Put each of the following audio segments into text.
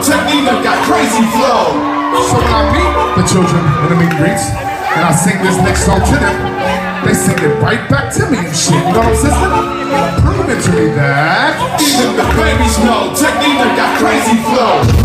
Tech N9ne got crazy flow. So when I meet the children in the meet and greets, and I sing this next song to them, they sing it right back to me and shit. You know what I'm saying? Proving to me that Even the babies know Tech N9ne got crazy flow.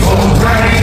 people ready.